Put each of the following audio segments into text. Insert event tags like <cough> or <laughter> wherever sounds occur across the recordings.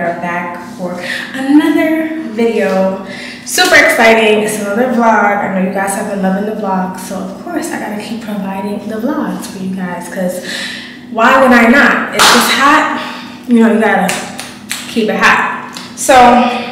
are back for another video. Super exciting. It's another vlog. I know you guys have been loving the vlog. So of course I gotta keep providing the vlogs for you guys because why would I not? It's just hot. You know, you gotta keep it hot. So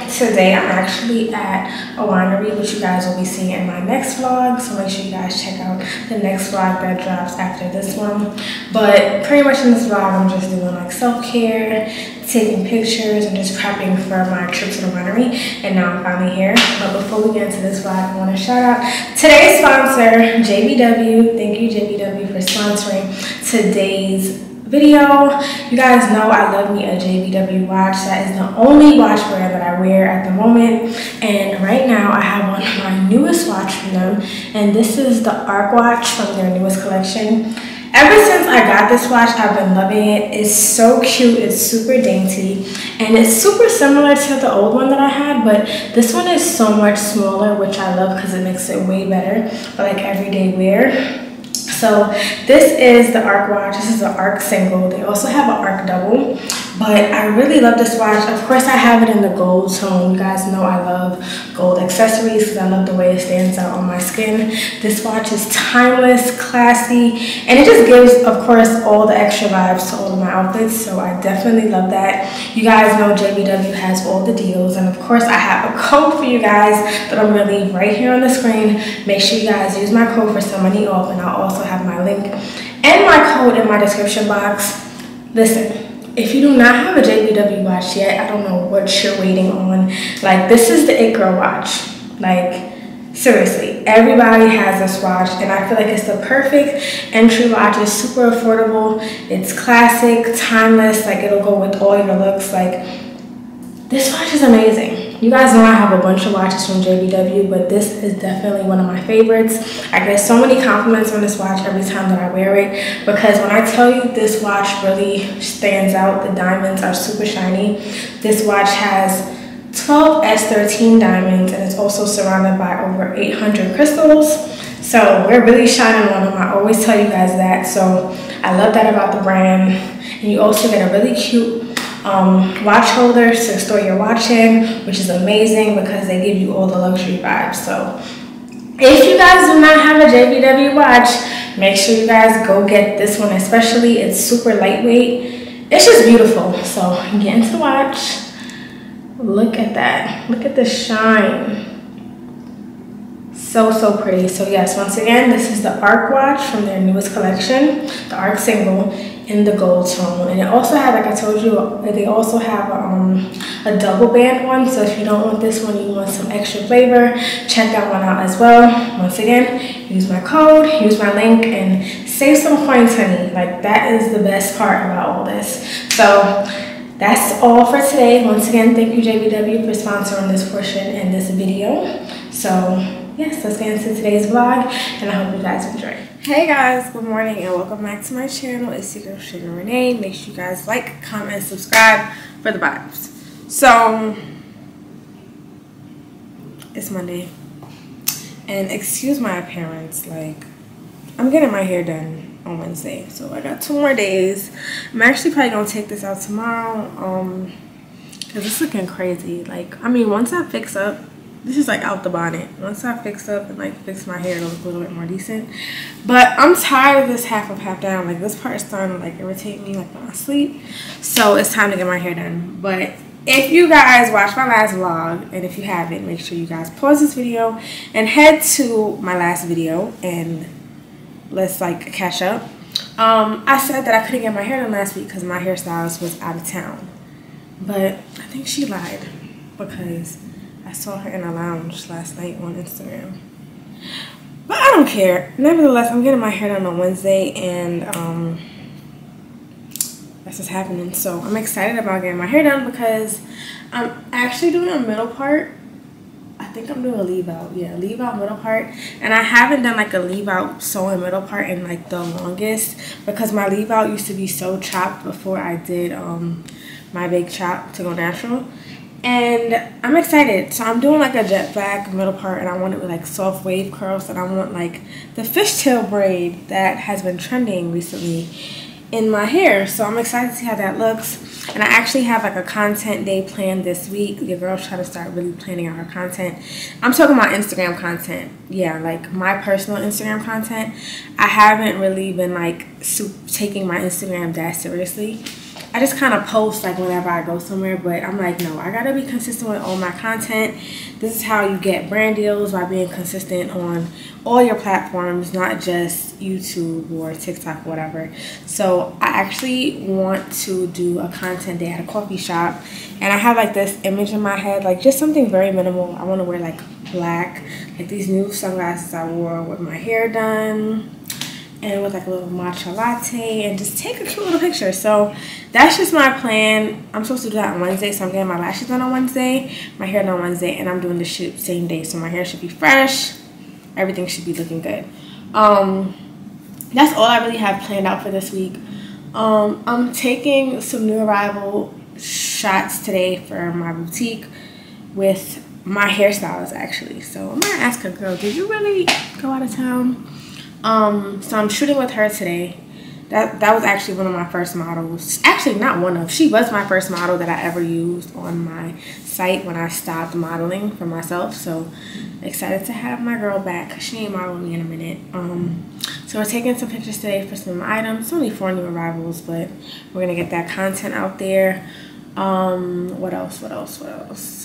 today I'm actually at a winery, which you guys will be seeing in my next vlog. So make sure you guys check out the next vlog that drops after this one. But pretty much in this vlog, I'm just doing like self-care, taking pictures, and just prepping for my trip to the winery. And now I'm finally here. But before we get into this vlog, I want to shout out today's sponsor, JBW. Thank you, JBW, for sponsoring today's video. You guys know I love me a JBW watch. That is the only watch brand that I wear at the moment. And right now I have one of my newest watch from them. And this is the Arc watch from their newest collection. Ever since I got this watch, I've been loving it. It's so cute, it's super dainty, and it's super similar to the old one that I had, but this one is so much smaller, which I love because it makes it way better for like everyday wear. So this is the ARC watch. This is the ARC single. They also have an ARC double, but I really love this watch. Of course, I have it in the gold tone. You guys know I love gold accessories because I love the way it stands out on my skin. This watch is timeless, classy, and it just gives, of course, all the extra vibes to all of my outfits. So I definitely love that. You guys know JBW has all the deals, and of course, I have a <laughs> code for you guys that I'm gonna leave right here on the screen. Make sure you guys use my code for some money off, and I'll also have my link and my code in my description box. Listen, if you do not have a JBW watch yet, I don't know what you're waiting on. Like, this is the It Girl watch. Like, seriously, everybody has this watch, and I feel like it's the perfect entry watch. It's super affordable, it's classic, timeless, like, it'll go with all your looks. Like, this watch is amazing. You guys know I have a bunch of watches from JBW, but this is definitely one of my favorites. I get so many compliments on this watch every time that I wear it because when I tell you this watch really stands out, the diamonds are super shiny. This watch has 12 S13 diamonds and it's also surrounded by over 800 crystals. So we're really shining on them. I always tell you guys that. So I love that about the brand. And you also get a really cute um, watch holders to store your watch in, which is amazing because they give you all the luxury vibes. So if you guys do not have a JBW watch, make sure you guys go get this one, especially it's super lightweight. It's just beautiful. So get into watch. Look at that. Look at the shine. So, so pretty. So yes, once again, this is the ARC watch from their newest collection, the ARC single in the gold tone. And it also had, like I told you, they also have um, a double band one. So if you don't want this one, you want some extra flavor, check that one out as well. Once again, use my code, use my link, and save some coins, honey. Like that is the best part about all this. So that's all for today. Once again, thank you JBW for sponsoring this portion and this video. So yes, let's get into today's vlog and I hope you guys enjoy. Hey guys, good morning and welcome back to my channel. It's girl Shaina Rene. Make sure you guys like, comment, subscribe for the vibes. So, it's Monday. And excuse my appearance, like, I'm getting my hair done on Wednesday. So I got two more days. I'm actually probably gonna take this out tomorrow. Um, cause it's looking crazy. Like, I mean, once I fix up this is like out the bonnet. Once I fix up and like fix my hair, it'll look a little bit more decent. But I'm tired of this half up, half down. Like this part is starting to like irritate me like when I sleep. So it's time to get my hair done. But if you guys watched my last vlog, and if you haven't, make sure you guys pause this video and head to my last video and let's like catch up. Um, I said that I couldn't get my hair done last week because my hairstylist was out of town. But I think she lied because I saw her in a lounge last night on Instagram. But I don't care. Nevertheless, I'm getting my hair done on Wednesday and um, that's what's happening. So I'm excited about getting my hair done because I'm actually doing a middle part. I think I'm doing a leave out. Yeah, leave out middle part. And I haven't done like a leave out sewing middle part in like the longest because my leave out used to be so chopped before I did um, my big chop to go natural and I'm excited. So I'm doing like a jet black middle part and I want it with like soft wave curls and I want like the fishtail braid that has been trending recently. in my hair. So I'm excited to see how that looks. And I actually have like a content day planned this week. Your girl's trying to start really planning out her content. I'm talking about Instagram content. Yeah, like my personal Instagram content. I haven't really been like taking my Instagram that seriously. I just kind of post like whenever I go somewhere, but I'm like, no, I gotta be consistent with all my content. This is how you get brand deals by being consistent on all your platforms, not just YouTube or TikTok, whatever. So I actually want to do a content day at a coffee shop, and I have like this image in my head, like just something very minimal. I want to wear like black, like these new sunglasses I wore with my hair done and with like a little matcha latte and just take a cute little picture. So that's just my plan. I'm supposed to do that on Wednesday, so I'm getting my lashes done on Wednesday, my hair done on Wednesday, and I'm doing the shoot same day. So my hair should be fresh. Everything should be looking good. Um, that's all I really have planned out for this week. Um, I'm taking some new arrival shots today for my boutique with my hairstylist actually. So I'm gonna ask her, girl, did you really go out of town? Um, so I'm shooting with her today. That that was actually one of my first models. Actually, not one of. She was my first model that I ever used on my site when I stopped modeling for myself. So excited to have my girl back. She ain't modeling me in a minute. Um, so we're taking some pictures today for some items. It's only four new arrivals, but we're gonna get that content out there. Um, what else? What else? What else?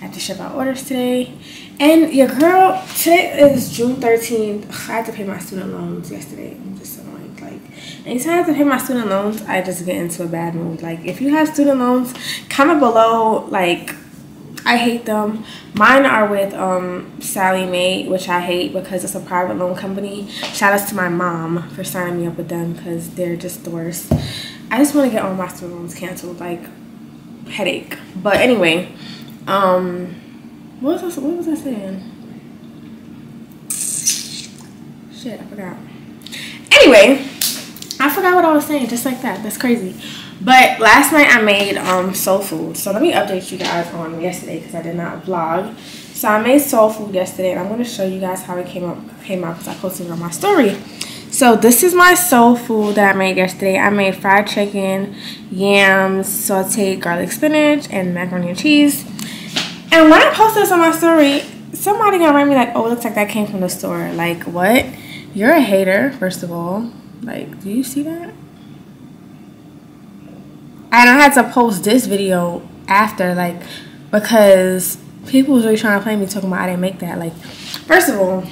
I have to ship out orders today. And your girl, today is June 13th. I had to pay my student loans yesterday. I'm just annoyed. Like, anytime I have to pay my student loans, I just get into a bad mood. Like, if you have student loans, comment below, like, I hate them. Mine are with um, Sallie Mae, which I hate because it's a private loan company. Shout outs to my mom for signing me up with them because they're just the worst. I just want to get all my student loans canceled. Like, headache. But anyway, um, what was I, what was I saying? Shit, I forgot. Anyway, I forgot what I was saying just like that. That's crazy. But last night I made um soul food. So let me update you guys on yesterday because I did not vlog. So I made soul food yesterday and I'm going to show you guys how it came up came out because I posted it on my story. So this is my soul food that I made yesterday. I made fried chicken, yams, sauteed garlic spinach, and macaroni and cheese. And when I posted this on my story, somebody gonna write me like, oh, it looks like that came from the store. Like, what? You're a hater, first of all. Like, do you see that? And I had to post this video after, like, because people was really trying to play me talking about I didn't make that. Like, first of all,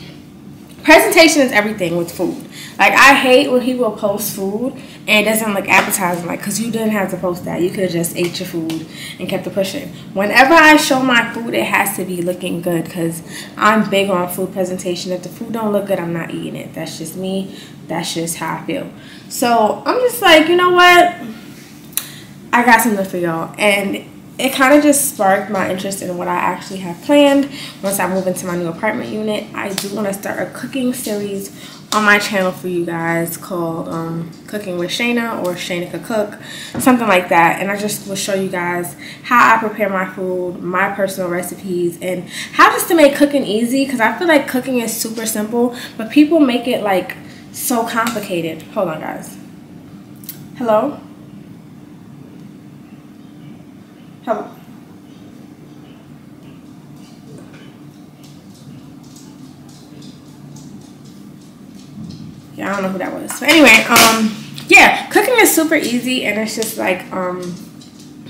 presentation is everything with food. Like I hate when people post food and it doesn't look appetizing. Like, cause you didn't have to post that. You could have just ate your food and kept pushing. Whenever I show my food, it has to be looking good. Cause I'm big on food presentation. If the food don't look good, I'm not eating it. That's just me. That's just how I feel. So I'm just like, you know what? I got something for y'all. And it kind of just sparked my interest in what I actually have planned once I move into my new apartment unit. I do want to start a cooking series on my channel for you guys called um, Cooking with Shaina or Shaina Could Cook, something like that. And I just will show you guys how I prepare my food, my personal recipes, and how just to make cooking easy because I feel like cooking is super simple, but people make it like so complicated. Hold on, guys. Hello? Hello? yeah, I don't know who that was. But anyway, um, yeah, cooking is super easy, and it's just like um,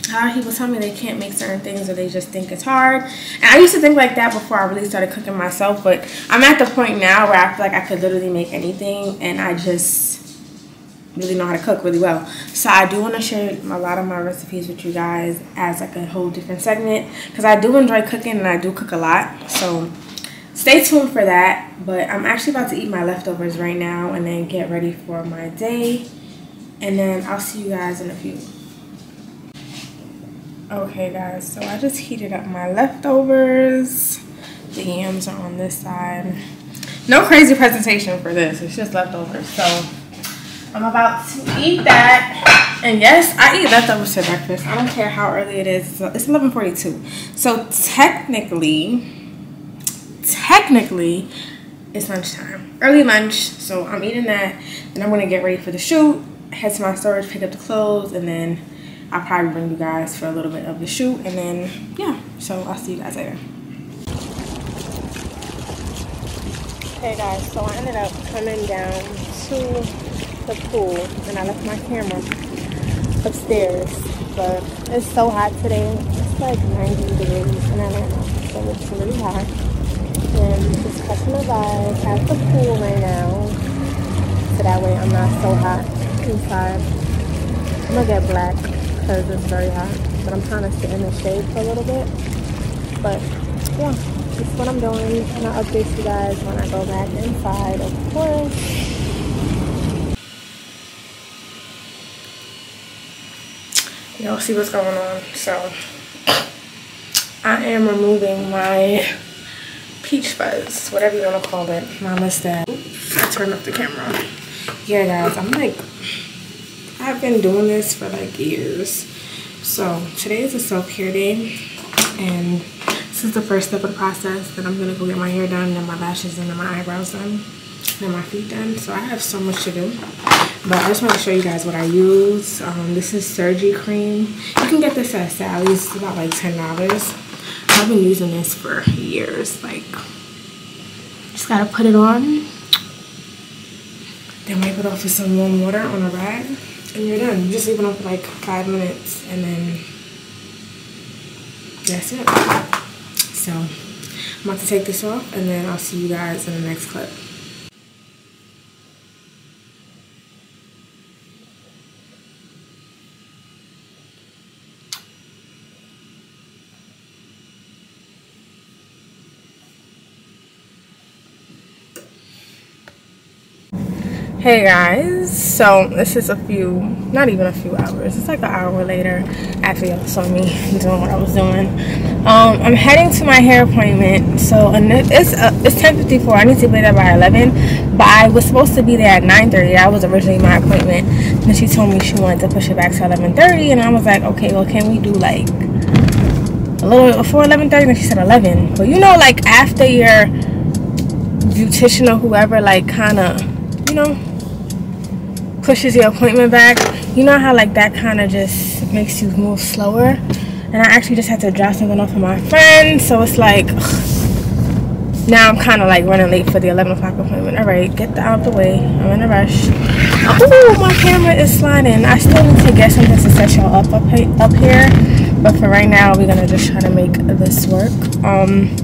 how people tell me they can't make certain things or they just think it's hard. And I used to think like that before I really started cooking myself, but I'm at the point now where I feel like I could literally make anything, and I just really know how to cook really well. So I do want to share a lot of my recipes with you guys as like a whole different segment because I do enjoy cooking and I do cook a lot. So stay tuned for that. But I'm actually about to eat my leftovers right now and then get ready for my day. And then I'll see you guys in a few. Okay guys, so I just heated up my leftovers. The yams are on this side. No crazy presentation for this, it's just leftovers. So I'm about to eat that. And yes, I eat leftovers for breakfast. I don't care how early it is. It's 11.42. So technically, technically it's lunchtime. Early lunch, so I'm eating that. And I'm gonna get ready for the shoot, head to my storage, pick up the clothes, and then I'll probably bring you guys for a little bit of the shoot. And then, yeah, so I'll see you guys later. Hey guys, so I ended up coming down to the pool and I left my camera upstairs. But it's so hot today. It's like 90 degrees in Atlanta, so it's really hot. And just catching the vibe at the pool right now. So that way I'm not so hot inside. I'm gonna get black because it's very hot. But I'm trying to sit in the shade for a little bit. But yeah, this is what I'm doing. And I'll update you guys when I go back inside, of course. Y'all see what's going on. So I am removing my peach fuzz, whatever you want to call it. My mustache. I turned off the camera. Yeah, guys, I'm like, I've been doing this for like years. So today is a self-care day, and this is the first step of the process. Then I'm gonna go get my hair done, and my lashes, and my eyebrows done, and my feet done. So I have so much to do. But I just want to show you guys what I use. Um, this is Surgi-Cream. You can get this at Sally's. It's about like $10. I've been using this for years. Like, just gotta put it on. Then wipe it off with some warm water on a rag. And you're done. You just leave it on for like five minutes. And then that's it. So, I'm about to take this off. And then I'll see you guys in the next clip. Hey guys. So this is a few not even a few hours. It's like an hour later after y'all saw me <laughs> doing what i was doing. Um, i'm heading to my hair appointment. So it's uh, it's 10:54. i need to be there by 11 but i was supposed to be there at 9:30. that was originally my appointment. And she told me she wanted to push it back to 11:30, and i was like okay well can we do like a little bit before 11:30? and she said 11 but you know like after your beautician or whoever like kind of you know pushes your appointment back. You know how like that kind of just makes you move slower? And I actually just had to drop something off of my friend so it's like ugh. now I'm kind of like running late for the 11 o'clock appointment. All right get that out the way. I'm in a rush. Oh my camera is sliding. I still need to get something to set y'all up, up up here. But for right now we're gonna just try to make this work. Um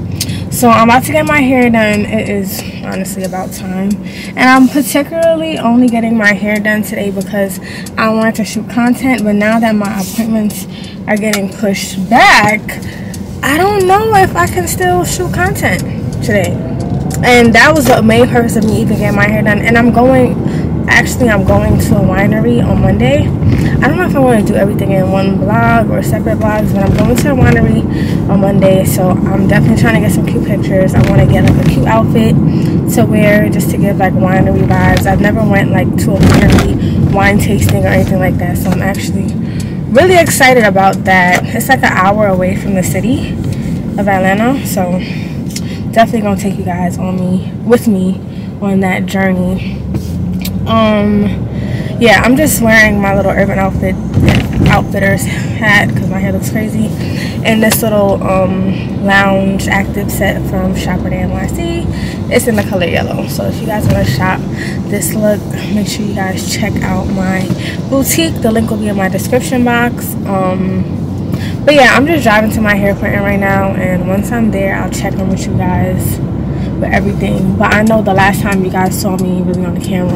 so i'm about to get my hair done. It is honestly about time. And i'm particularly only getting my hair done today because i wanted to shoot content but now that my appointments are getting pushed back i don't know if i can still shoot content today. And that was the main purpose of me even getting my hair done. And i'm going actually i'm going to a winery on monday i don't know if i want to do everything in one vlog or separate vlogs but i'm going to a winery on monday so i'm definitely trying to get some cute pictures. I want to get like a cute outfit to wear just to give like winery vibes. I've never went like to a winery wine tasting or anything like that so i'm actually really excited about that. It's like an hour away from the city of atlanta so definitely gonna take you guys on me with me on that journey. Um yeah i'm just wearing my little urban outfit outfitters hat because my hair looks crazy. And this little um lounge active set from Shop Rene NYC it's in the color yellow. So if you guys want to shop this look make sure you guys check out my boutique. The link will be in my description box. Um but yeah i'm just driving to my hair appointment right now. And once i'm there i'll check in with you guys with everything but i know the last time you guys saw me really on the camera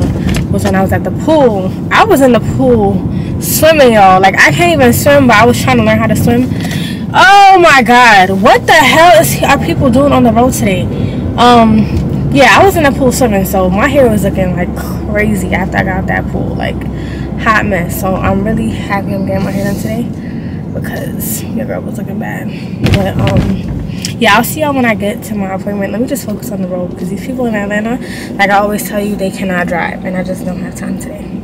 was when i was at the pool. I was in the pool swimming y'all. Like i can't even swim but i was trying to learn how to swim. Oh my god what the hell is are people doing on the road today? Um yeah i was in the pool swimming so my hair was looking like crazy after i got out that pool like hot mess. So i'm really happy i'm getting my hair done today because your girl was looking bad. But um yeah i'll see y'all when i get to my appointment. Let me just focus on the road because these people in atlanta like i always tell you they cannot drive and i just don't have time today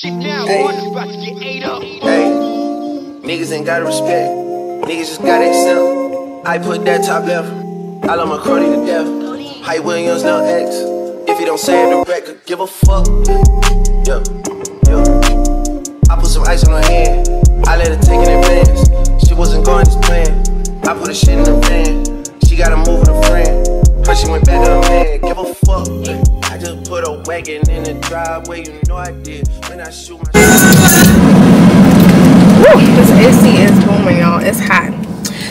shit now. Hey. You about to get ate up. Hey, niggas ain't gotta respect. Niggas just gotta accept. I put that top left. I love my Cardi to death. Hype Williams, no X. If you don't say it the record, give a fuck. Yeah, yeah. I put some ice on her hand. I let her take it in advance. She wasn't going as planned. I put her shit in the van. She gotta move with a friend. But she went back to her man. Give a fuck. Just put a wagon in the driveway. You know I did. When I shoot my. This AC is booming, y'all. It's hot.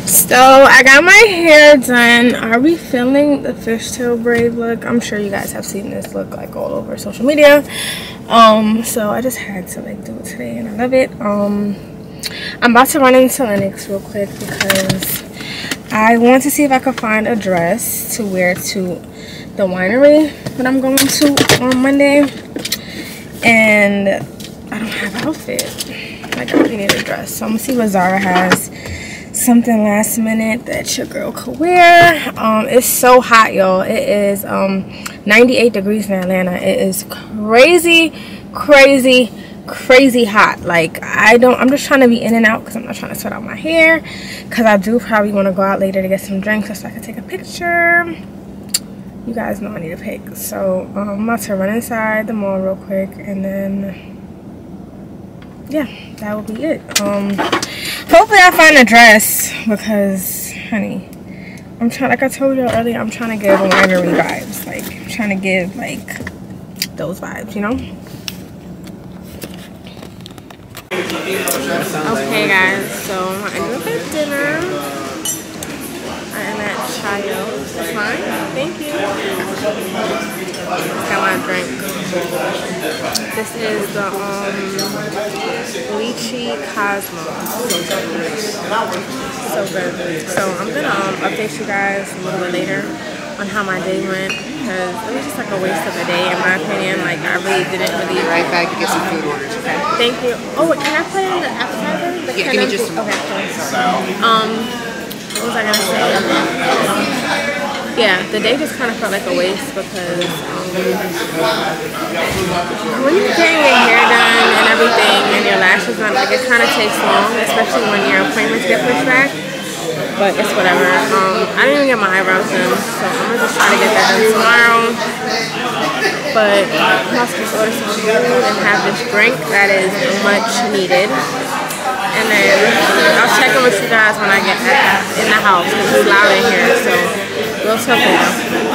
So I got my hair done. Are we feeling the fishtail braid look? I'm sure you guys have seen this look like all over social media. Um, so I just had to like do it today, and I love it. Um, I'm about to run into Lenox real quick because I want to see if I could find a dress to wear to the winery that I'm going to on Monday, and I don't have an outfit. Like I really need a dress. So I'm gonna see what Zara has. Something last minute that your girl could wear. Um, it's so hot, y'all. It is um 98 degrees in Atlanta. It is crazy, crazy, crazy hot. Like I don't. I'm just trying to be in and out because I'm not trying to sweat out my hair. Cause I do probably want to go out later to get some drinks so I can take a picture. You guys know I need a pic. So um, I'm about to run inside the mall real quick and then yeah, that will be it. Um, hopefully I find a dress because, honey, I'm trying. Like I told y'all earlier, I'm trying to give winery vibes. Like I'm trying to give like those vibes, you know. Okay, guys. So I ended up at dinner. I am at Chayo. That's fine. Thank you. Got my drink. This is the um lychee Cosmo. So good. So I'm gonna um, update you guys a little bit later on how my day went because it was just like a waste of a day in my opinion. Like I really didn't really. Right back to get some food orders, okay? Thank you. Oh, wait, can I put in the appetizer? The Yeah, give me just a Okay. Um, what was I gonna say? Yeah, the day just kind of felt like a waste because um, when you're getting your hair done and everything and your lashes done, like it kind of takes long, especially when your appointments get pushed back. But it's whatever. Um, I didn't even get my eyebrows done, so I'm gonna just try to get that done tomorrow. But about to just order some food and have this drink that is much needed. And then I'll check in with you guys when I get back in the house because it's loud in here. So we'll talk later.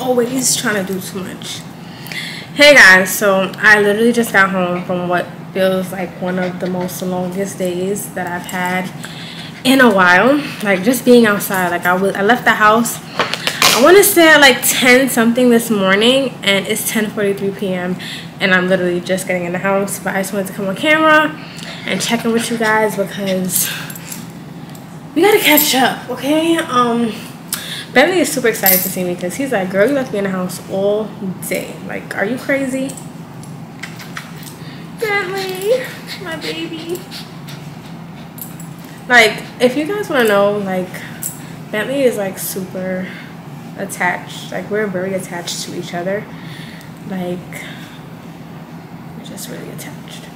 Always trying to do too much. Hey guys, so I literally just got home from what feels like one of the most longest days that I've had in a while. Like just being outside. Like I was I left the house. I want to say at like 10 something this morning and it's 10:43 p.m. and I'm literally just getting in the house, but I just wanted to come on camera and check in with you guys because we gotta catch up, okay? Um, Bentley is super excited to see me because he's like, girl, you left me in the house all day. Like, are you crazy? Bentley, my baby. Like, if you guys want to know, like, Bentley is like super attached. Like, we're very attached to each other. Like, we're just really attached.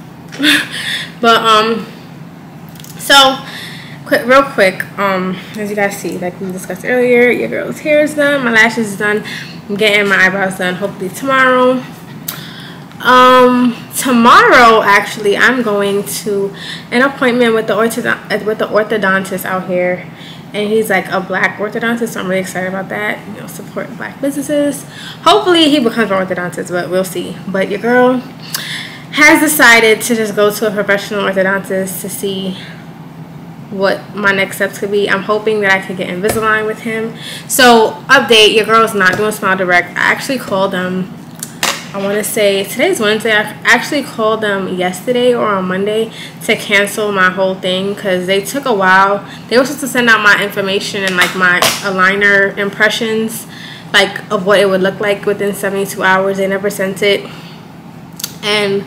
<laughs> but, um, so, quick, real quick, um, as you guys see, like we discussed earlier, your girl's hair is done, my lashes is done. I'm getting my eyebrows done hopefully tomorrow. Um, tomorrow actually, I'm going to an appointment with the orthodont with the orthodontist out here, and he's like a black orthodontist. So I'm really excited about that. You know, support black businesses. Hopefully, he becomes an orthodontist, but we'll see. But your girl has decided to just go to a professional orthodontist to see what my next steps could be. I'm hoping that I could get Invisalign with him. So, update, your girl's not doing Smile Direct. I actually called them, I want to say, today's Wednesday. I actually called them yesterday or on Monday to cancel my whole thing because they took a while. They were supposed to send out my information and like my aligner impressions, like of what it would look like within 72 hours. They never sent it. And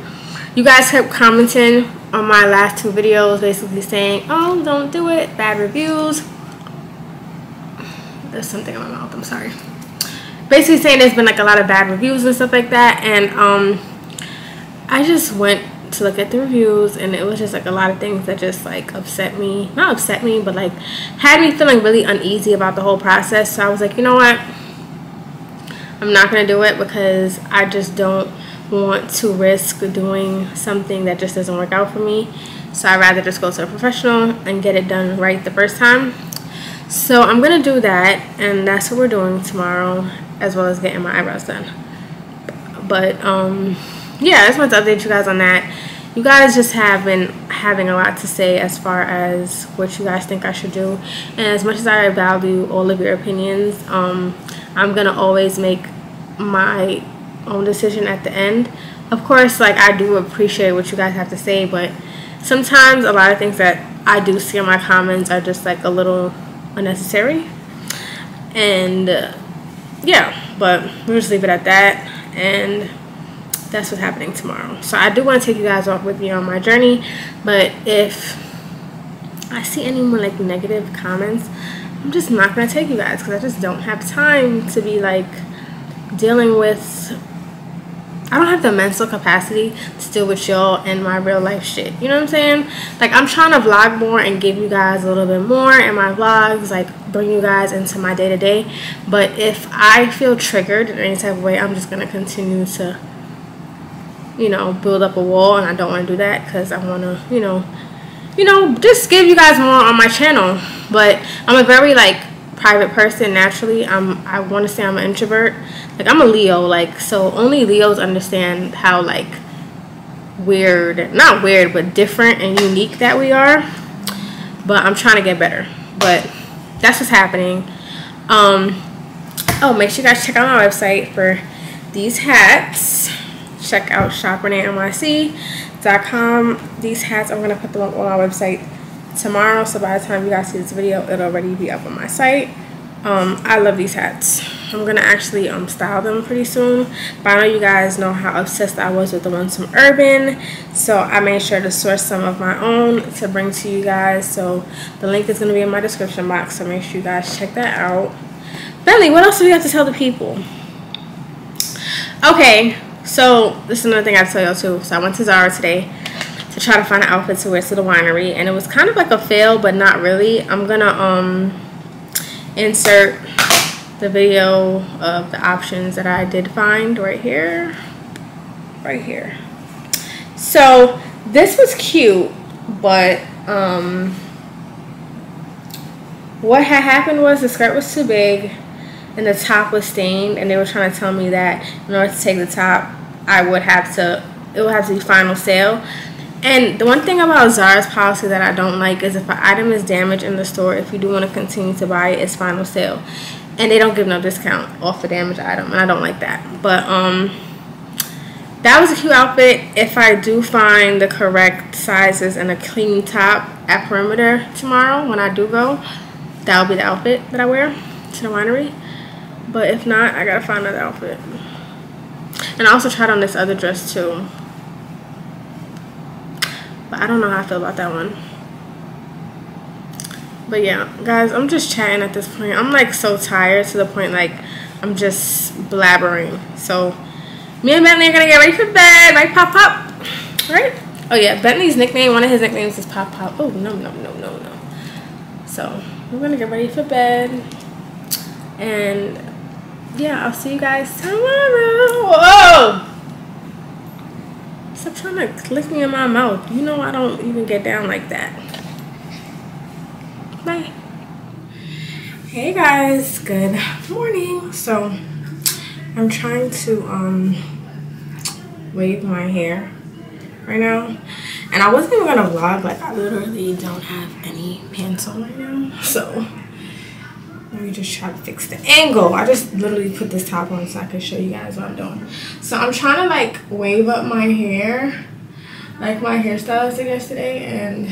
you guys kept commenting on my last two videos basically saying, oh, don't do it, bad reviews. There's something in my mouth, I'm sorry. Basically saying there's been like a lot of bad reviews and stuff like that. And um, I just went to look at the reviews and it was just like a lot of things that just like upset me. Not upset me, but like had me feeling really uneasy about the whole process. So I was like, you know what? I'm not going to do it because I just don't want to risk doing something that just doesn't work out for me. So I'd rather just go to a professional and get it done right the first time. So I'm going to do that and that's what we're doing tomorrow as well as getting my eyebrows done. But um, yeah, I just want to update you guys on that. You guys just have been having a lot to say as far as what you guys think I should do. And as much as I value all of your opinions, um, I'm going to always make my own decision at the end. Of course, like I do appreciate what you guys have to say, but sometimes a lot of things that I do see in my comments are just like a little unnecessary. And uh, yeah, but we'll just leave it at that. And that's what's happening tomorrow. So I do want to take you guys off with me on my journey, but if I see any more like negative comments, I'm just not gonna take you guys because I just don't have time to be like dealing with I don't have the mental capacity to deal with y'all and my real life shit. You know what I'm saying? Like I'm trying to vlog more and give you guys a little bit more in my vlogs, like bring you guys into my day to day. But if I feel triggered in any type of way, I'm just gonna continue to, you know, build up a wall, and I don't want to do that because I want to, you know, you know, just give you guys more on my channel. But I'm a very like private person naturally. I'm I want to say I'm an introvert. Like I'm a Leo like so only Leos understand how like weird not weird but different and unique that we are. But I'm trying to get better. But that's what's happening. Um oh make sure you guys check out my website for these hats. Check out shoprenenyc.com these hats I'm gonna put them up on our website tomorrow so by the time you guys see this video it'll already be up on my site um, I love these hats. I'm gonna actually um, style them pretty soon. But I know you guys know how obsessed I was with the ones from Urban. So I made sure to source some of my own to bring to you guys. So the link is gonna be in my description box. So make sure you guys check that out. Bentley, what else do we have to tell the people? Okay, so this is another thing I to tell y'all too. So I went to Zara today to try to find an outfit to wear to the winery. And it was kind of like a fail, but not really. I'm gonna um insert the video of the options that I did find right here right here so this was cute but um what had happened was the skirt was too big and the top was stained and they were trying to tell me that in order to take the top I would have to it would have to be final sale and the one thing about Zara's policy that I don't like is if an item is damaged in the store, if you do want to continue to buy it, it's final sale. And they don't give no discount off a damaged item, and I don't like that. But um, that was a cute outfit. If I do find the correct sizes and a clean top at Perimeter tomorrow when I do go, that'll be the outfit that I wear to the winery. But if not, I gotta find another outfit. And I also tried on this other dress too. But I don't know how I feel about that one. But yeah, guys, I'm just chatting at this point. I'm like so tired to the point like I'm just blabbering. So me and Bentley are gonna get ready for bed, right? Pop Pop, right? Oh yeah, Bentley's nickname, one of his nicknames is Pop Pop. Oh no no no no no. So we're gonna get ready for bed, and yeah, I'll see you guys tomorrow. Whoa! Stop trying to click me in my mouth. You know I don't even get down like that. Bye. Hey guys, good morning. So I'm trying to um wave my hair right now. And I wasn't even gonna vlog, like I literally don't have any pants on right now. So let me just try to fix the angle. I just literally put this top on so I can show you guys what I'm doing. So I'm trying to like wave up my hair like my hairstylist did yesterday and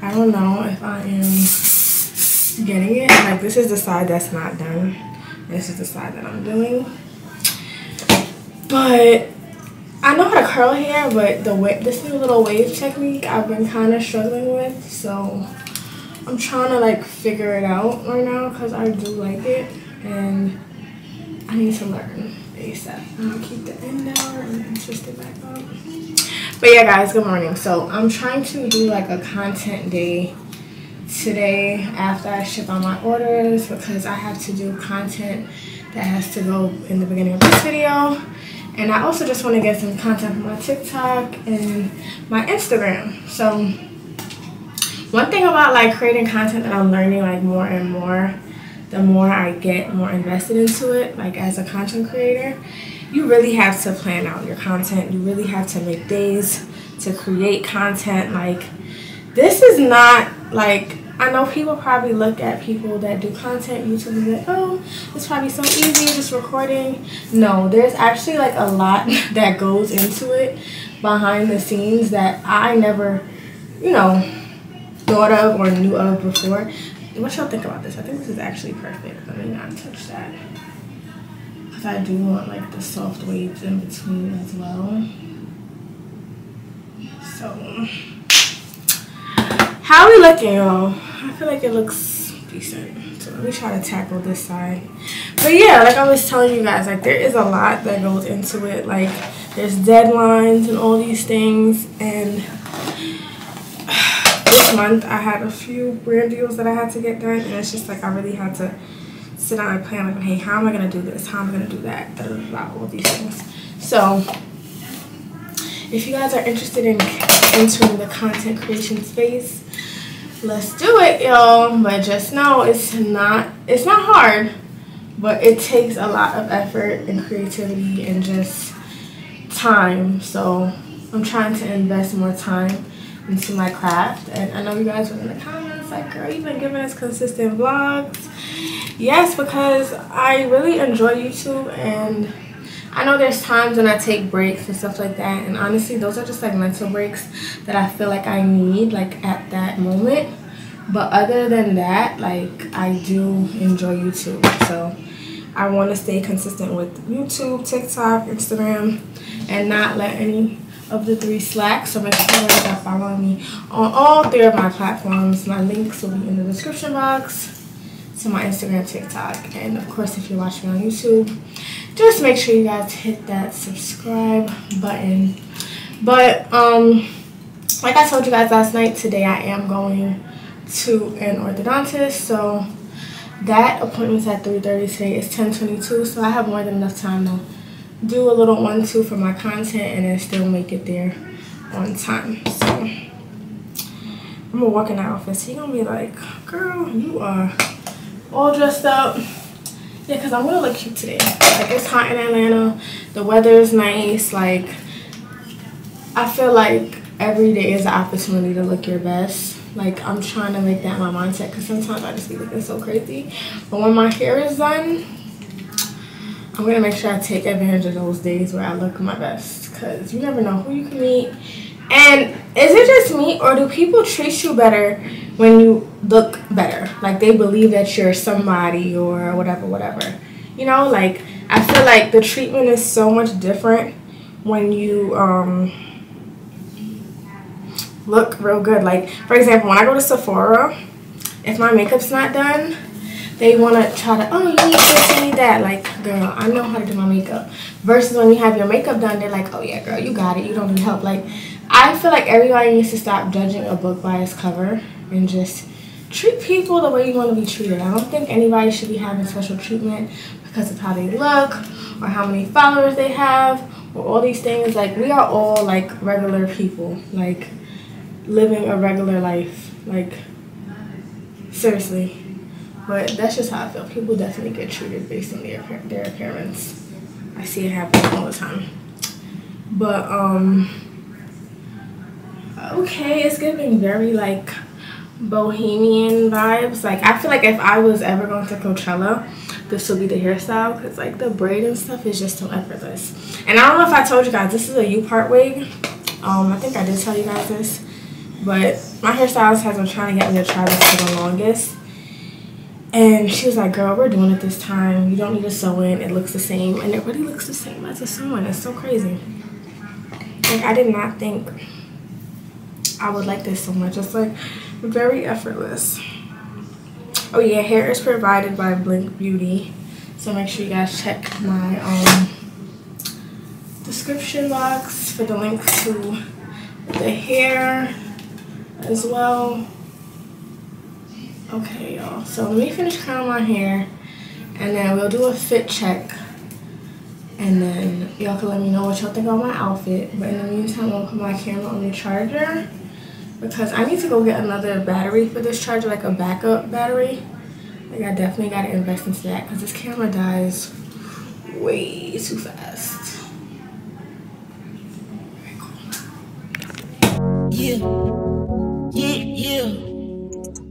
I don't know if I am getting it. Like this is the side that's not done. This is the side that I'm doing. But I know how to curl hair, but the way this new little wave technique I've been kind of struggling with. So I'm trying to like figure it out right now because I do like it and I need to learn ASAP. I'm gonna keep the end down and twist it back up. But yeah, guys, good morning. So I'm trying to do like a content day today after I ship out my orders because I have to do content that has to go in the beginning of this video. And I also just want to get some content from my TikTok and my Instagram. So one thing about like creating content that I'm learning like more and more, the more I get more invested into it, like as a content creator, you really have to plan out your content. You really have to make days to create content. Like this is not like I know people probably look at people that do content YouTube and be like, oh, it's probably so easy just recording. No, there's actually like a lot <laughs> that goes into it behind the scenes that I never, you know, thought of or knew of before. What y'all think about this? I think this is actually perfect. Let me not touch that. Because I do want like the soft waves in between as well. So, how are we looking, y'all? I feel like it looks decent. So let me try to tackle this side. But yeah, like I was telling you guys, like there is a lot that goes into it. Like there's deadlines and all these things. And month I had a few brand deals that I had to get done. And it's just like I really had to sit down and plan like, hey, how am I gonna do this? How am I gonna do that? Blah, all these things. So if you guys are interested in entering the content creation space, let's do it, y'all. But just know it's not it's not hard, but it takes a lot of effort and creativity and just time. So I'm trying to invest more time into my craft. And I know you guys were in the comments like, girl, you've been giving us consistent vlogs. Yes, because I really enjoy YouTube and I know there's times when I take breaks and stuff like that. And honestly, those are just like mental breaks that I feel like I need like at that moment. But other than that, like I do enjoy YouTube. So I want to stay consistent with YouTube, TikTok, Instagram, and not let any of the three slacks So make sure you guys following me on all three of my platforms. My links will be in the description box to my Instagram, TikTok, and of course if you're watching on YouTube, just make sure you guys hit that subscribe button. But um, like I told you guys last night, today I am going to an orthodontist. So that appointment's at 3.30 today. It's 10.22, so I have more than enough time to do a little one-two for my content and then still make it there on time. So I'm gonna walk in that office. He gonna be like, girl, you are all dressed up. Yeah, because I'm gonna look cute today. Like it's hot in Atlanta. The weather is nice. Like I feel like every day is an opportunity to look your best. Like I'm trying to make that my mindset because sometimes I just be looking so crazy. But when my hair is done, I'm gonna make sure I take advantage of those days where I look my best because you never know who you can meet. And is it just me or do people treat you better when you look better? Like they believe that you're somebody or whatever, whatever. You know, like I feel like the treatment is so much different when you um look real good. Like for example, when I go to Sephora, if my makeup's not done, they want to try to, oh, you need this, you need that. Like, girl, I know how to do my makeup. Versus when you have your makeup done, they're like, oh, yeah, girl, you got it. You don't need help. Like, I feel like everybody needs to stop judging a book by its cover and just treat people the way you want to be treated. I don't think anybody should be having special treatment because of how they look or how many followers they have or all these things. Like, we are all, like, regular people. Like, living a regular life. Like, seriously. But that's just how I feel. People definitely get treated based on their their appearance. I see it happen all the time. But um, okay, it's giving very like bohemian vibes. Like I feel like if I was ever going to Coachella, this would be the hairstyle because like the braid and stuff is just so effortless. And I don't know if I told you guys this is a U part wig. Um, I think I did tell you guys this, but my hairstylist has been trying to get me to try this for the longest and she was like, girl, we're doing it this time. You don't need a sew-in. It looks the same. And it really looks the same as a sew-in. It's so crazy. Like, I did not think I would like this so much. It's, like, very effortless. Oh, yeah. Hair is provided by Blink Beauty. So make sure you guys check my um, description box for the link to the hair as well. Okay, y'all. So let me finish curling my hair. And then we'll do a fit check. And then y'all can let me know what y'all think about my outfit. But in the meantime, I'll put my camera on the charger. Because I need to go get another battery for this charger, like a backup battery. Like I definitely gotta invest into that because this camera dies way too fast. Yeah. Yeah, yeah. Yeah,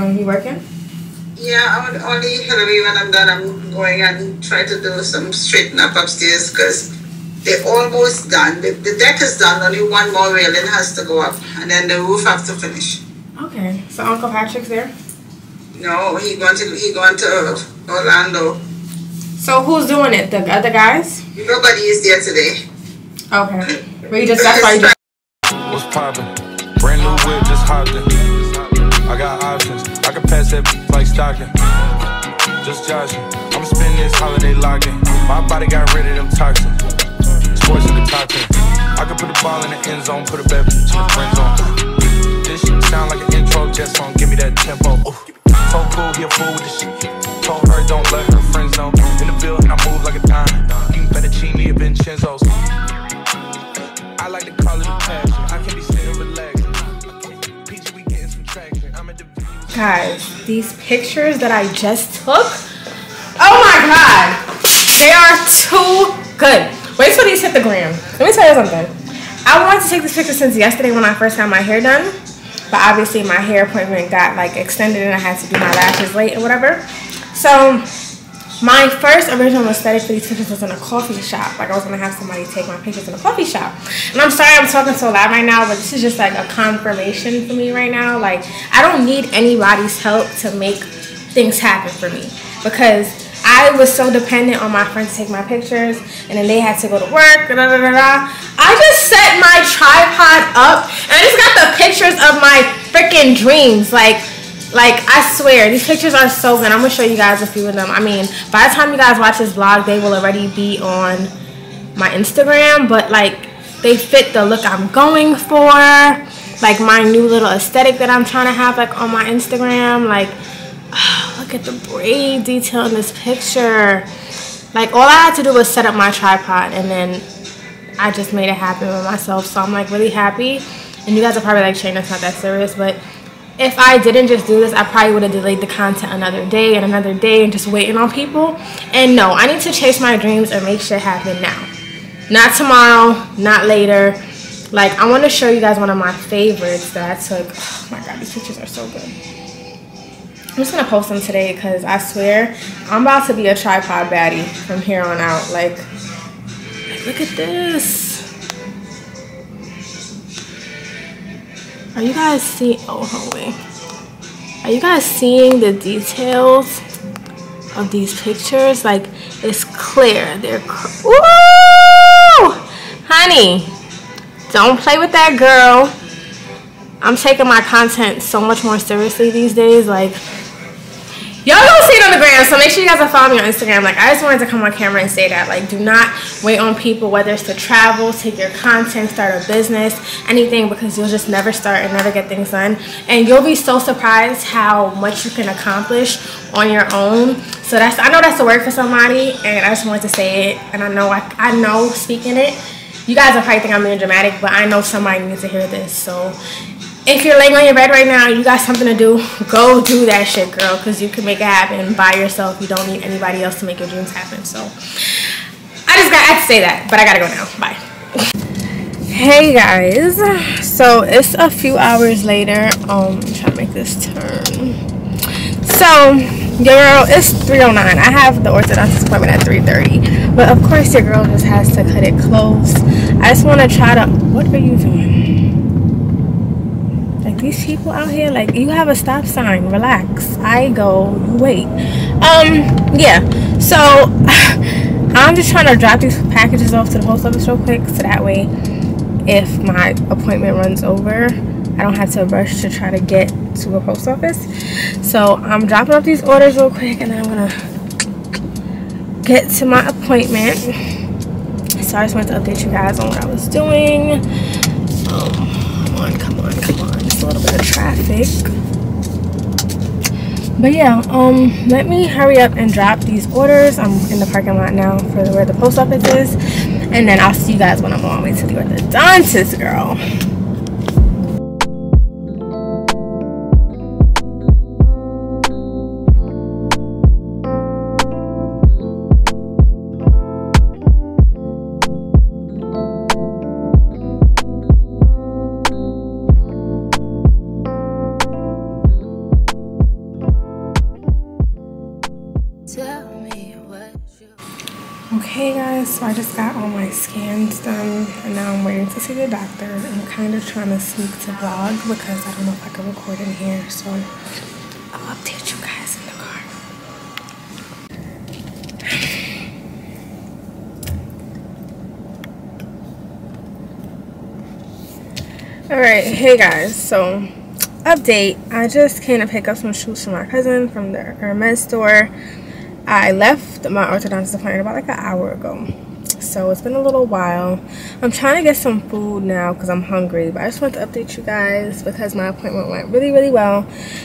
What are you working? Yeah, I would only Hillary when I'm done. I'm going and try to do some straighten up upstairs because they're almost done. The, the deck is done. Only one more railing has to go up, and then the roof has to finish. Okay, so Uncle Patrick's there. No, he going to he going to Orlando. So who's doing it? The other guys? Nobody is there today. Okay. But you just that's <laughs> why you just What's poppin'? Brand new whip, just hopped in. I got options. I can pass that like stocking. Just joshing. I'ma spend this holiday locking. My body got rid of them toxins. Sports in the top 10. I can put the ball in the end zone, put a bad bitch in the friend zone. This shit sound like an intro jet song. Give me that tempo. Ooh. Told cool, he a fool with the shit. Told her don't let her Guys, these pictures that I just took, oh my god, they are too good. Wait till these hit the gram. Let me tell you something. I wanted to take this picture since yesterday when I first got my hair done, but obviously my hair appointment got like extended and I had to do my lashes late or whatever. So my first original aesthetic for these pictures was in a coffee shop. Like I was gonna have somebody take my pictures in a coffee shop. And I'm sorry I'm talking so loud right now, but this is just like a confirmation for me right now. Like I don't need anybody's help to make things happen for me because I was so dependent on my friends to take my pictures, and then they had to go to work. Da, da, da, I just set my tripod up, and I just got the pictures of my freaking dreams. Like, like I swear, these pictures are so good. I'm gonna show you guys a few of them. I mean, by the time you guys watch this vlog, they will already be on my Instagram. But like, they fit the look I'm going for. Like my new little aesthetic that I'm trying to have like on my Instagram. Like <sighs> look at the braid detail in this picture. Like all I had to do was set up my tripod and then I just made it happen with myself. So I'm like really happy. And you guys are probably like, Shaina, that's not that serious. But if I didn't just do this, I probably would have delayed the content another day and another day and just waiting on people. And no, I need to chase my dreams and make shit happen now. Not tomorrow, not later. Like, I want to show you guys one of my favorites that I took. Oh my god, these pictures are so good. I'm just gonna post them today because I swear I'm about to be a tripod baddie from here on out. Like, like look at this. Are you guys seeing? Oh, wait. Are you guys seeing the details of these pictures? Like, it's clear. They're. Woo! Honey, don't play with that girl. I'm taking my content so much more seriously these days. Like, Y'all gonna see it on the gram, so make sure you guys are following me on Instagram. Like, I just wanted to come on camera and say that. Like, do not wait on people, whether it's to travel, take your content, start a business, anything, because you'll just never start and never get things done. And you'll be so surprised how much you can accomplish on your own. So that's, I know that's a word for somebody, and I just wanted to say it. And I know, I, I know speaking it, you guys are probably think I'm being dramatic, but I know somebody needs to hear this. So if you're laying on your bed right now you got something to do go do that shit girl because you can make it happen by yourself. You don't need anybody else to make your dreams happen so. I just got I had to say that but i gotta go now. Bye. Hey guys. So it's a few hours later. Um i'm trying to make this turn. So girl it's 309 i have the orthodontist appointment at 3:30, but of course your girl just has to cut it close. I just want to try to what are you doing these people out here like you have a stop sign relax i go wait. Um yeah so <sighs> i'm just trying to drop these packages off to the post office real quick so that way if my appointment runs over i don't have to rush to try to get to a post office. So i'm dropping off these orders real quick and then i'm gonna get to my appointment. So i just wanted to update you guys on what i was doing. Um, a little bit of traffic. But yeah um let me hurry up and drop these orders. I'm in the parking lot now for where the post office is. And then i'll see you guys when i'm on my way to the orthodontist girl the doctor. I'm kind of trying to sneak to vlog because I don't know if I can record in here. So I'll update you guys in the car. <sighs> Alright, hey guys, so update. I just came to pick up some shoes from my cousin from the Hermes store. I left my orthodontist appointment about like an hour ago. So it's been a little while. I'm trying to get some food now because I'm hungry. But I just want to update you guys because my appointment went really, really well.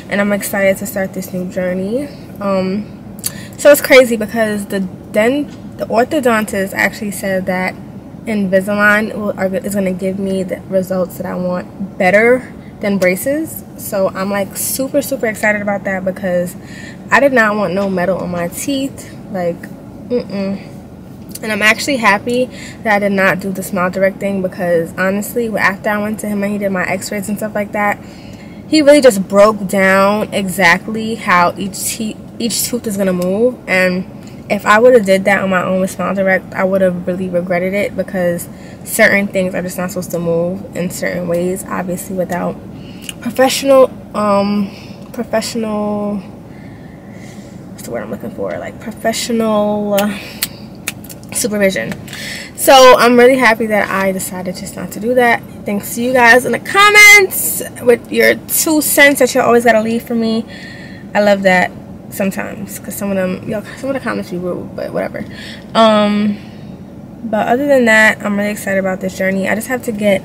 And I'm excited to start this new journey. Um, so it's crazy because the then the orthodontist actually said that Invisalign will, are, is going to give me the results that I want better than braces. So I'm like super, super excited about that because I did not want no metal on my teeth. Like, mm-mm. And I'm actually happy that I did not do the Smile Direct thing because honestly, after I went to him and he did my x-rays and stuff like that, he really just broke down exactly how each teeth each tooth is gonna move and if I would have did that on my own with Smile Direct, I would have really regretted it because certain things are just not supposed to move in certain ways, obviously without professional um professional what's the word I'm looking for? Like professional uh, supervision. So I'm really happy that I decided just not to do that. Thanks to you guys in the comments with your two cents that you always gotta leave for me. I love that sometimes because some of them, know, some of the comments be rude, but whatever. Um, but other than that, I'm really excited about this journey. I just have to get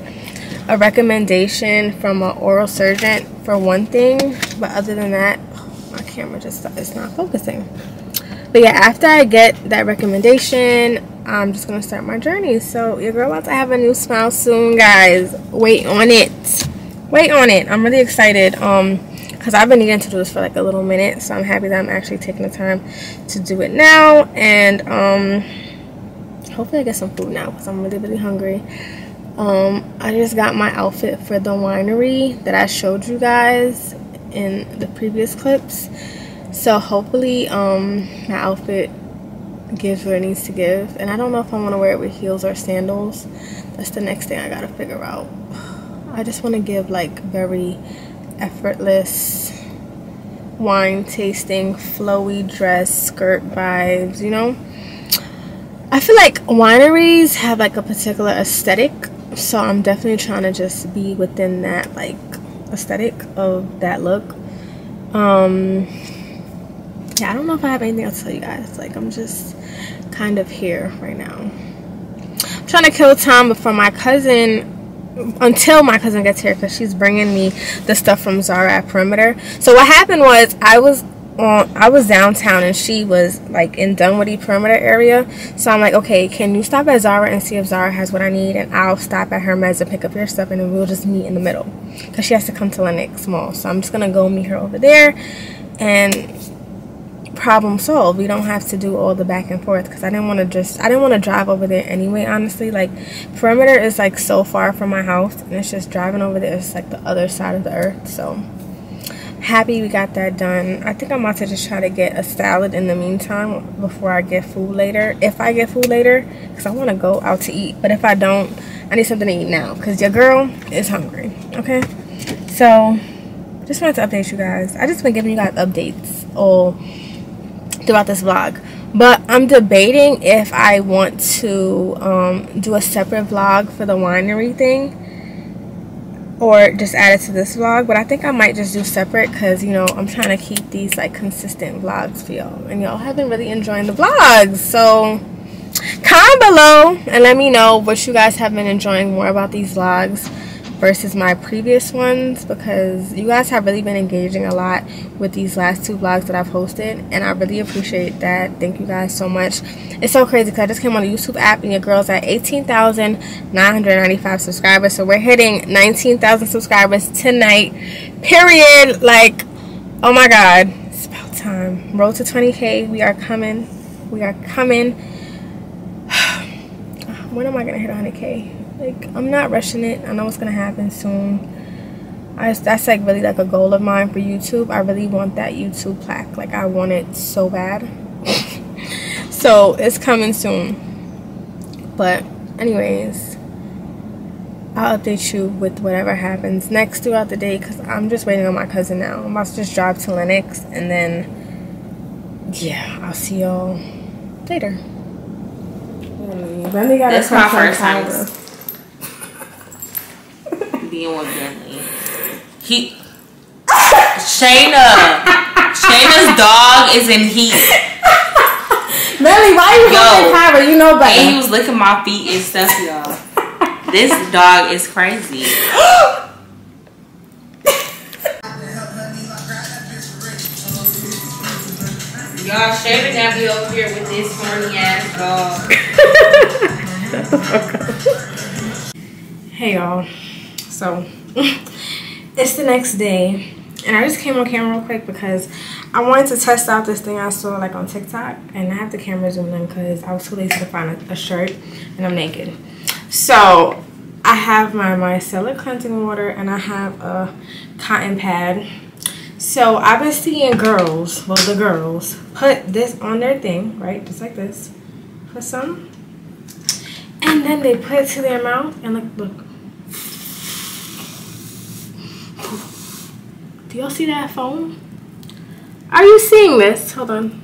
a recommendation from an oral surgeon for one thing, but other than that, my camera just is not focusing. But yeah, after I get that recommendation, I'm just gonna start my journey. So your girl about to have a new smile soon, guys. Wait on it. Wait on it. I'm really excited. Um, because I've been needing to do this for like a little minute, so I'm happy that I'm actually taking the time to do it now. And um, hopefully I get some food now because I'm really really hungry. Um, I just got my outfit for the winery that I showed you guys in the previous clips. So hopefully um, my outfit gives what it needs to give. And I don't know if I want to wear it with heels or sandals. That's the next thing I got to figure out. I just want to give like very effortless wine tasting flowy dress skirt vibes, you know? I feel like wineries have like a particular aesthetic so i'm definitely trying to just be within that like aesthetic of that look um yeah i don't know if i have anything else to tell you guys like i'm just kind of here right now i'm trying to kill time before my cousin until my cousin gets here because she's bringing me the stuff from zara at perimeter so what happened was i was on I was downtown and she was like in Dunwoody perimeter area. So I'm like, okay, can you stop at Zara and see if Zara has what I need and I'll stop at Hermes and pick up your stuff and then we'll just meet in the middle. Cause she has to come to Lenox Mall. So I'm just gonna go meet her over there and problem solved. We don't have to do all the back and forth because I didn't want to just I didn't want to drive over there anyway, honestly. Like perimeter is like so far from my house and it's just driving over there it's like the other side of the earth. So happy we got that done. I think I'm about to just try to get a salad in the meantime before I get food later. If I get food later, because I want to go out to eat. But if I don't, I need something to eat now because your girl is hungry. Okay? So, just wanted to update you guys. I just been giving you guys updates all throughout this vlog. But I'm debating if I want to um, do a separate vlog for the winery thing or just add it to this vlog but i think i might just do separate because you know i'm trying to keep these like consistent vlogs for y'all and y'all have been really enjoying the vlogs so comment below and let me know what you guys have been enjoying more about these vlogs versus my previous ones because you guys have really been engaging a lot with these last two vlogs that I've posted and I really appreciate that. Thank you guys so much. It's so crazy because I just came on the YouTube app and your girl's at 18,995 subscribers. So we're hitting 19,000 subscribers tonight. Period. Like, oh my God. It's about time. Road to 20K. We are coming. We are coming. <sighs> when am I going to hit 100K? Like i'm not rushing it. I know it's gonna happen soon. I that's like really like a goal of mine for youtube. I really want that youtube plaque. Like i want it so bad. <laughs> So it's coming soon. But anyways I'll update you with whatever happens next throughout the day because I'm just waiting on my cousin now. I'm about to just drive to Lenox and then, yeah, I'll see y'all later. Bentley got That's my first time being with Bentley. He Shaina Shaina's dog is in heat. Bentley, why are you Yo, Kirah? You know better. And he was licking my feet and stuff, y'all. this dog is crazy. Y'all, Shaina got me over here with this horny ass dog. <laughs> hey y'all. So <laughs> it's the next day and I just came on camera real quick because I wanted to test out this thing I saw like on TikTok and I have the camera zoomed in because I was too lazy to find a, a, shirt and I'm naked. So I have my micellar cleansing water and I have a cotton pad. So I've been seeing girls, well the girls, put this on their thing, right? Just like this. For some. And then they put it to their mouth and like look. Do y'all see that foam? Are you seeing this? Hold on.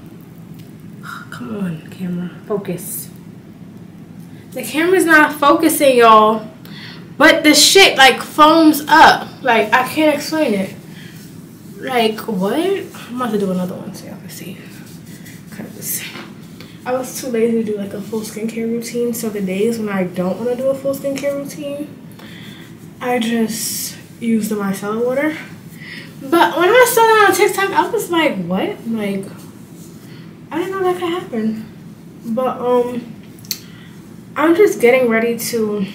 <sighs> Come on, camera. Focus. The camera's not focusing, y'all. But the shit like foams up. Like I can't explain it. Like what? I'm about to do another one so y'all can see. Cause I was too lazy to do like a full skincare routine. So the days when I don't want to do a full skincare routine, I just use the micellar water. But when I saw that on TikTok, I was like, what? Like, I didn't know that could happen. But um, I'm just getting ready to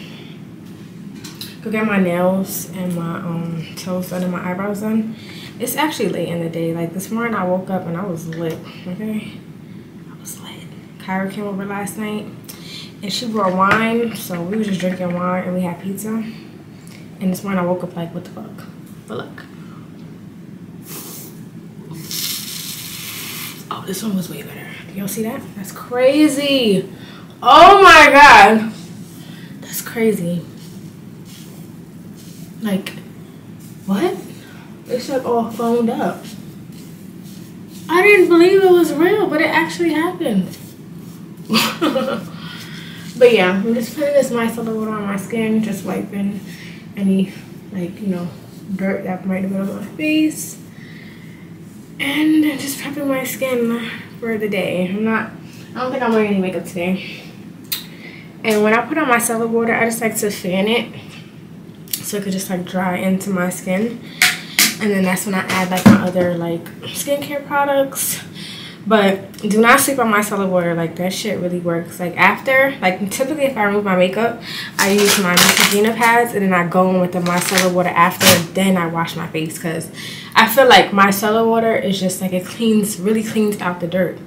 go get my nails and my um toes done and my eyebrows done. It's actually late in the day. Like this morning, I woke up and I was lit. Okay, I was lit. Kirah came over last night and she brought wine, so we were just drinking wine and we had pizza. And this morning, I woke up like, what the fuck? But look. Oh, this one was way better. Y'all see that? That's crazy. Oh my god. That's crazy. Like, what? It's like all phoned up. I didn't believe it was real, but it actually happened. <laughs> but yeah, I'm just putting this micellar on my skin, just wiping any, like, you know, dirt that might have been on my face. And just prepping my skin for the day. I'm not, I don't think I'm wearing any makeup today. And when I put on my micellar water, I just like to fan it so it could just like dry into my skin. And then that's when I add like my other like skincare products. But do not sleep on micellar water. Like that shit really works. Like after, like typically if I remove my makeup, I use my Neutrogena pads and then I go in with the micellar water after. Then I wash my face because I feel like micellar water is just like it cleans, really cleans out the dirt.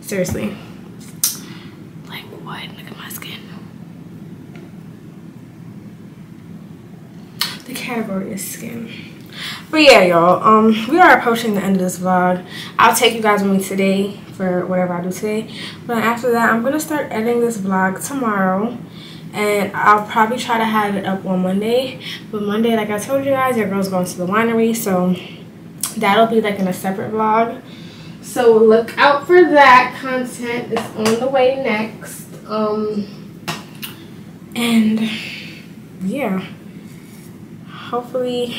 Seriously. Like what? Look at my skin. The category is skin. But yeah, y'all, um, we are approaching the end of this vlog. I'll take you guys with me today for whatever I do today. But after that, I'm going to start editing this vlog tomorrow. And I'll probably try to have it up on Monday. But Monday, like I told you guys, your girl's going to the winery. So that'll be like in a separate vlog. So look out for that content. It's on the way next. Um, and yeah, hopefully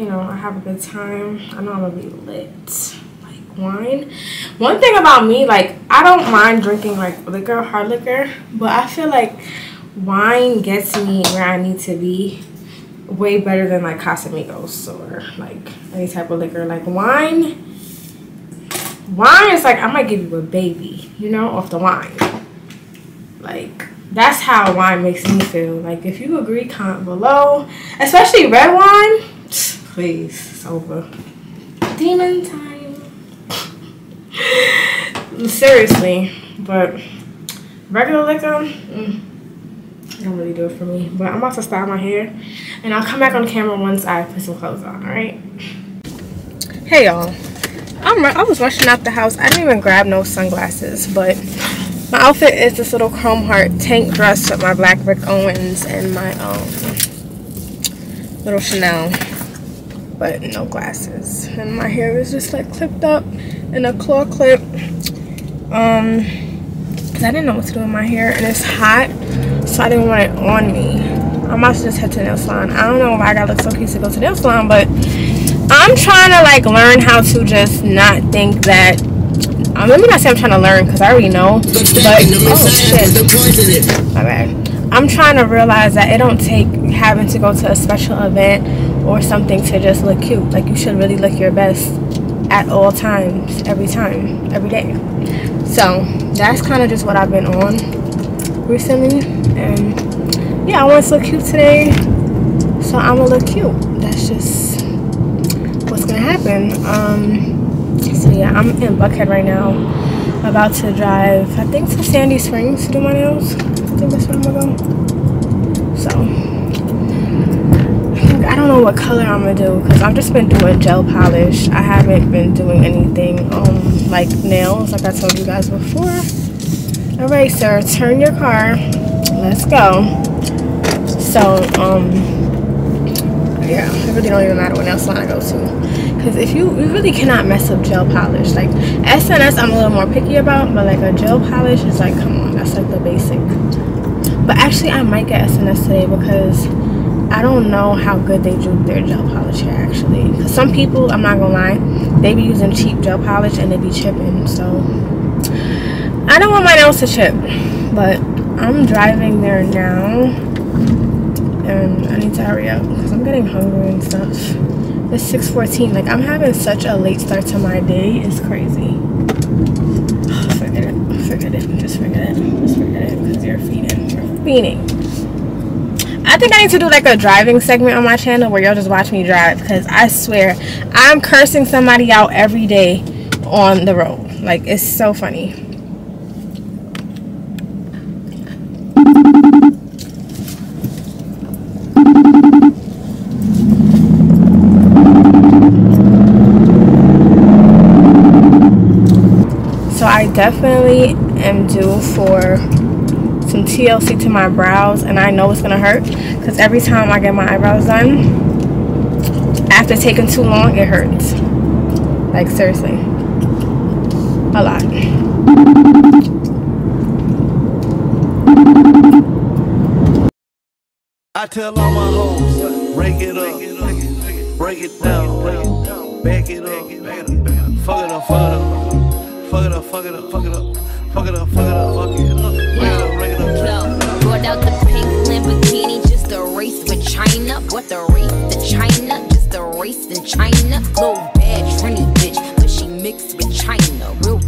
you know, I have a good time. I know I'm gonna be lit. Like wine. One thing about me, like I don't mind drinking like liquor, hard liquor, but I feel like wine gets me where I need to be way better than like Casamigos or like any type of liquor. Like wine, wine is like I might give you a baby, you know, off the wine. Like that's how wine makes me feel. Like if you agree, comment below. Especially red wine Please, it's over. Demon time. <laughs> Seriously, but regular liquor, mm, don't really do it for me. But I'm about to style my hair, and I'll come back on camera once I put some clothes on. All right. Hey y'all, I'm I was rushing out the house. I didn't even grab no sunglasses, but my outfit is this little chrome heart tank dress with my black Rick Owens and my um little Chanel but no glasses. And my hair is just like clipped up in a claw clip. Um, cause I didn't know what to do with my hair and it's hot, so I didn't want it on me. I'm to just head to nail salon. I don't know why I gotta look so cute to go to nail salon, but I'm trying to like learn how to just not think that um, let me not say I'm trying to learn because I already know. But oh shit, my bad. I'm trying to realize that it don't take having to go to a special event or something to just look cute. Like you should really look your best at all times, every time, every day. So that's kind of just what I've been on recently. And yeah, I want to look cute today. So I'm gonna look cute. That's just what's gonna happen. Um, so yeah, I'm in Buckhead right now. About to drive, I think to Sandy Springs to do my nails. I think that's where I'm gonna go. So don't know what color I'm gonna do because I've just been doing gel polish. I haven't been doing anything um like nails like I told you guys before. All right, sir, turn your car. Let's go. So um yeah, it really don't even matter what nail salon I go to because if you you really cannot mess up gel polish like SNS I'm a little more picky about but like a gel polish is like come on that's like the basic but actually I might get SNS today because I don't know how good they do their gel polish here actually. Some people, I'm not gonna lie, they be using cheap gel polish and they be chipping. So I don't want my nails to chip, but I'm driving there now, and I need to hurry up because I'm getting hungry and stuff. It's 6:14. Like I'm having such a late start to my day. It's crazy. <sighs> Forget it. Forget it. Just forget it. Just forget it. Because you're feeding. You're feeding. I think I need to do like a driving segment on my channel where y'all just watch me drive because I swear I'm cursing somebody out every day on the road. Like it's so funny. So I definitely am due for some TLC to my brows and I know it's gonna hurt because every time I get my eyebrows done after taking too long it hurts. Like seriously. A lot. I tell all my hoes, break it up, break it down, back it up, fuck it up, fuck it up, fuck it up, fuck it up, fuck it up, fuck it up, fuck it up, fuck it up, Brought out the pink Lamborghini, just a race with China. What the race to China? Just a race in China. Little bad Trini bitch, but she mixed with China. Real